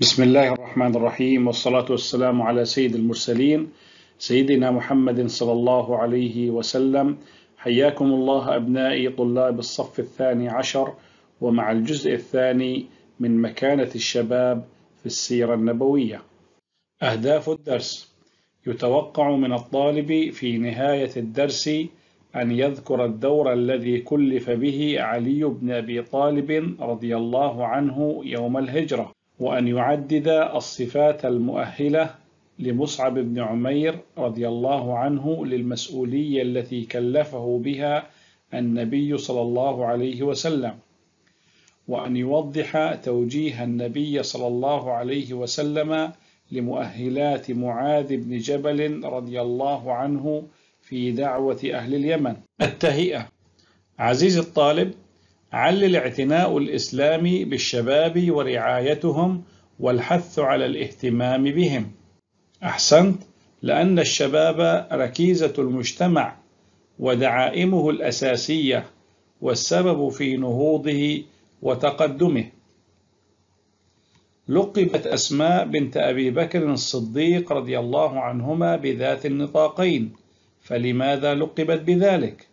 بسم الله الرحمن الرحيم والصلاة والسلام على سيد المرسلين سيدنا محمد صلى الله عليه وسلم. حياكم الله أبنائي طلاب الصف الثاني عشر ومع الجزء الثاني من مكانة الشباب في السيرة النبوية. أهداف الدرس. يتوقع من الطالب في نهاية الدرس أن يذكر الدور الذي كلف به علي بن أبي طالب رضي الله عنه يوم الهجرة. وأن يعدد الصفات المؤهلة لمصعب بن عمير رضي الله عنه للمسؤولية التي كلفه بها النبي صلى الله عليه وسلم وأن يوضح توجيه النبي صلى الله عليه وسلم لمؤهلات معاذ بن جبل رضي الله عنه في دعوة أهل اليمن. التهيئة. عزيز الطالب علل اعتناء الإسلام بالشباب ورعايتهم والحث على الاهتمام بهم أحسنت لأن الشباب ركيزة المجتمع ودعائمه الأساسية والسبب في نهوضه وتقدمه لقبت أسماء بنت أبي بكر الصديق رضي الله عنهما بذات النطاقين فلماذا لقبت بذلك؟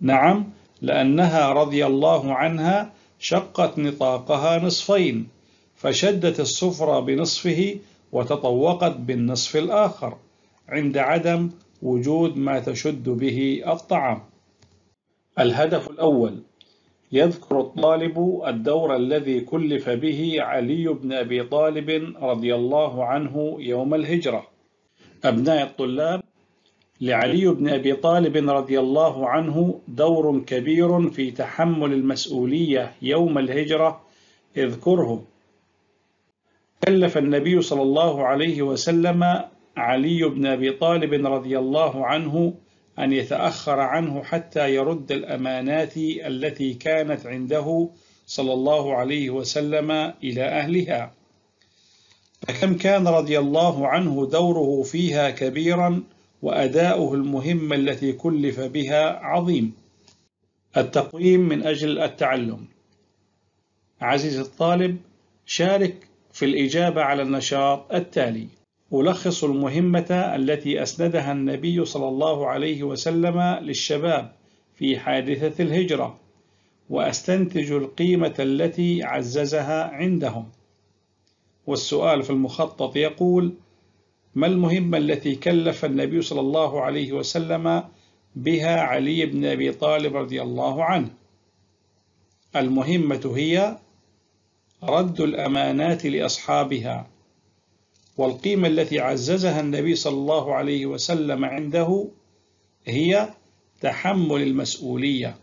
نعم لأنها رضي الله عنها شقت نطاقها نصفين فشدت السفرة بنصفه وتطوقت بالنصف الآخر عند عدم وجود ما تشد به الطعام. الهدف الأول يذكر الطالب الدور الذي كلف به علي بن أبي طالب رضي الله عنه يوم الهجرة. أبناء الطلاب لعلي بن أبي طالب رضي الله عنه دور كبير في تحمل المسؤولية يوم الهجرة اذكره. كلف النبي صلى الله عليه وسلم علي بن أبي طالب رضي الله عنه أن يتأخر عنه حتى يرد الأمانات التي كانت عنده صلى الله عليه وسلم إلى أهلها. فكم كان رضي الله عنه دوره فيها كبيرا؟ وأداؤه المهمة التي كلف بها عظيم. التقويم من أجل التعلم. عزيزي الطالب شارك في الإجابة على النشاط التالي. ألخص المهمة التي أسندها النبي صلى الله عليه وسلم للشباب في حادثة الهجرة وأستنتج القيمة التي عززها عندهم. والسؤال في المخطط يقول ما المهمة التي كلف النبي صلى الله عليه وسلم بها علي بن أبي طالب رضي الله عنه. المهمة هي رد الأمانات لأصحابها والقيمة التي عززها النبي صلى الله عليه وسلم عنده هي تحمل المسؤولية.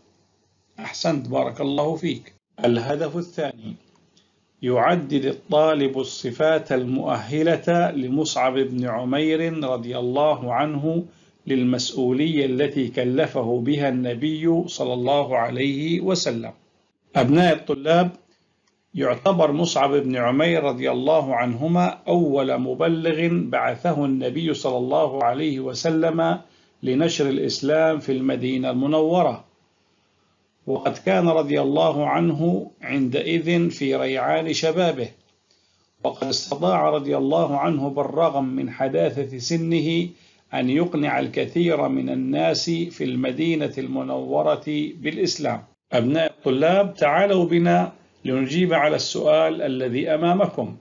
أحسنت بارك الله فيك. الهدف الثاني يعدد الطالب الصفات المؤهلة لمصعب بن عمير رضي الله عنه للمسؤولية التي كلفه بها النبي صلى الله عليه وسلم. أبناء الطلاب يعتبر مصعب بن عمير رضي الله عنهما أول مبلغ بعثه النبي صلى الله عليه وسلم لنشر الإسلام في المدينة المنورة. وقد كان رضي الله عنه عندئذ في ريعان شبابه. وقد استطاع رضي الله عنه بالرغم من حداثة سنه أن يقنع الكثير من الناس في المدينة المنورة بالإسلام. أبناء الطلاب تعالوا بنا لنجيب على السؤال الذي أمامكم.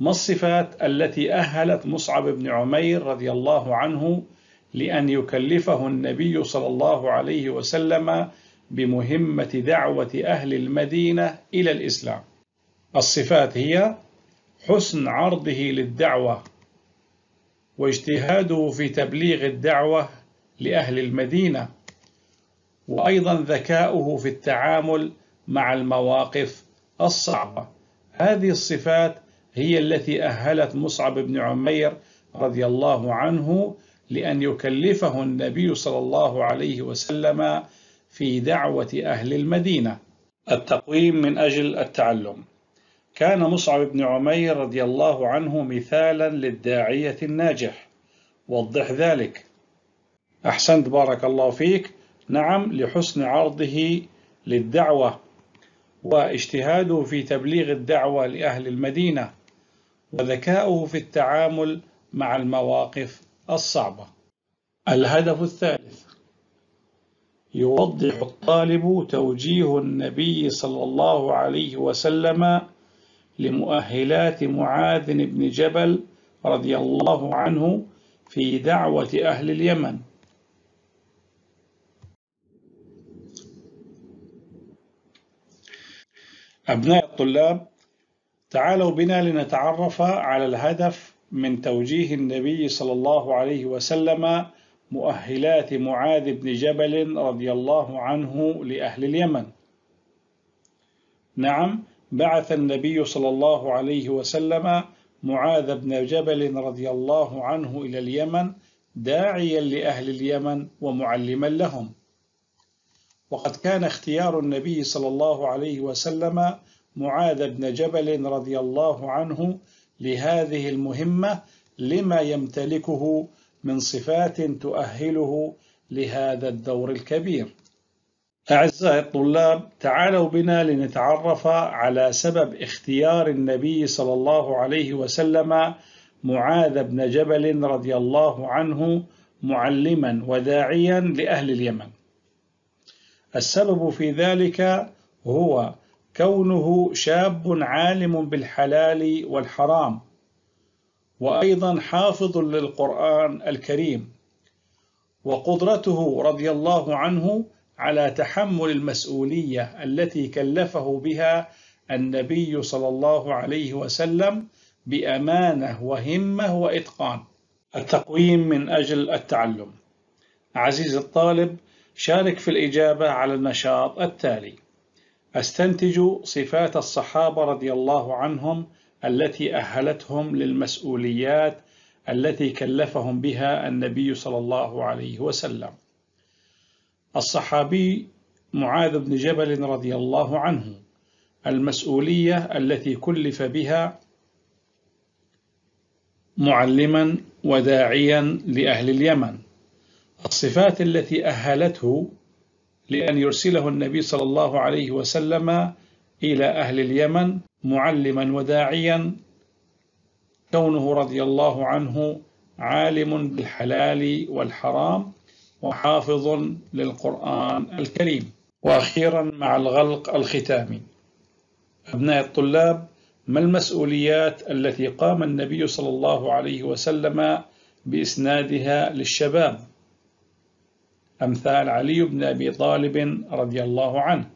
ما الصفات التي أهلت مصعب بن عمير رضي الله عنه لأن يكلفه النبي صلى الله عليه وسلم بمهمة دعوة أهل المدينة إلى الإسلام. الصفات هي حسن عرضه للدعوة واجتهاده في تبليغ الدعوة لأهل المدينة وأيضا ذكاؤه في التعامل مع المواقف الصعبة. هذه الصفات هي التي أهلت مصعب بن عمير رضي الله عنه لأن يكلفه النبي صلى الله عليه وسلم في دعوة أهل المدينة. التقويم من أجل التعلم. كان مصعب بن عمير رضي الله عنه مثالا للداعية الناجح. وضح ذلك. أحسنت بارك الله فيك. نعم لحسن عرضه للدعوة. واجتهاده في تبليغ الدعوة لأهل المدينة. وذكاؤه في التعامل مع المواقف الصعبة. الهدف الثالث. يوضح الطالب توجيه النبي صلى الله عليه وسلم لمؤهلات معاذ بن جبل رضي الله عنه في دعوة أهل اليمن. أبناء الطلاب تعالوا بنا لنتعرف على الهدف من توجيه النبي صلى الله عليه وسلم مؤهلات معاذ بن جبل رضي الله عنه لأهل اليمن. نعم بعث النبي صلى الله عليه وسلم معاذ بن جبل رضي الله عنه إلى اليمن داعيا لأهل اليمن ومعلما لهم. وقد كان اختيار النبي صلى الله عليه وسلم معاذ بن جبل رضي الله عنه لهذه المهمة لما يمتلكه من صفات تؤهله لهذا الدور الكبير. أعزائي الطلاب تعالوا بنا لنتعرف على سبب اختيار النبي صلى الله عليه وسلم معاذ بن جبل رضي الله عنه معلما وداعيا لأهل اليمن. السبب في ذلك هو كونه شاب عالم بالحلال والحرام. وأيضا حافظ للقرآن الكريم وقدرته رضي الله عنه على تحمل المسؤولية التي كلفه بها النبي صلى الله عليه وسلم بأمانة وهمة وإتقان. التقويم من أجل التعلم. عزيزي الطالب شارك في الإجابة على النشاط التالي. أستنتج صفات الصحابة رضي الله عنهم التي أهلتهم للمسؤوليات التي كلفهم بها النبي صلى الله عليه وسلم. الصحابي معاذ بن جبل رضي الله عنه المسؤولية التي كلف بها معلما وداعيا لأهل اليمن. الصفات التي أهلته لأن يرسله النبي صلى الله عليه وسلم إلى أهل اليمن معلما وداعيا كونه رضي الله عنه عالم بالحلال والحرام وحافظ للقرآن الكريم. وأخيرا مع الغلق الختامي أبناء الطلاب ما المسؤوليات التي قام النبي صلى الله عليه وسلم بإسنادها للشباب؟ أمثال علي بن أبي طالب رضي الله عنه.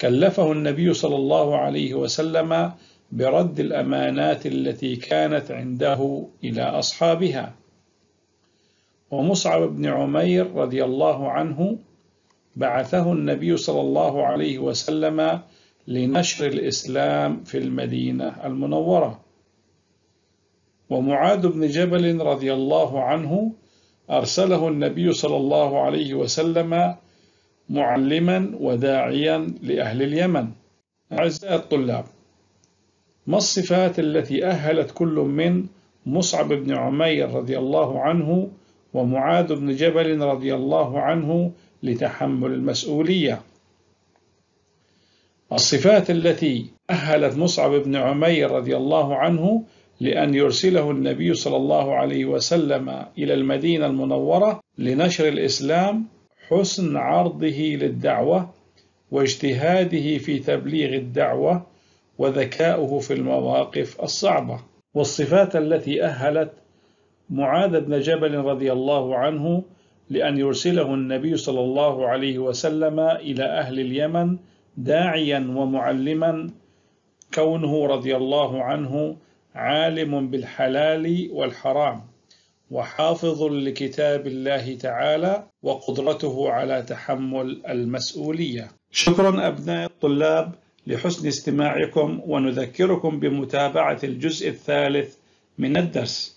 كلفه النبي صلى الله عليه وسلم برد الأمانات التي كانت عنده إلى أصحابها. ومصعب بن عمير رضي الله عنه بعثه النبي صلى الله عليه وسلم لنشر الإسلام في المدينة المنورة. ومعاذ بن جبل رضي الله عنه أرسله النبي صلى الله عليه وسلم معلما وداعيا لأهل اليمن. أعزائي الطلاب ما الصفات التي أهلت كل من مصعب بن عمير رضي الله عنه ومعاذ بن جبل رضي الله عنه لتحمل المسؤولية؟ الصفات التي أهلت مصعب بن عمير رضي الله عنه لأن يرسله النبي صلى الله عليه وسلم إلى المدينة المنورة لنشر الإسلام حسن عرضه للدعوة واجتهاده في تبليغ الدعوة وذكاؤه في المواقف الصعبة. والصفات التي أهلت معاذ بن جبل رضي الله عنه لأن يرسله النبي صلى الله عليه وسلم إلى أهل اليمن داعيا ومعلما. كونه رضي الله عنه عالم بالحلال والحرام. وحافظ لكتاب الله تعالى وقدرته على تحمل المسؤولية. شكرا أبناء الطلاب لحسن استماعكم ونذكركم بمتابعة الجزء الثالث من الدرس.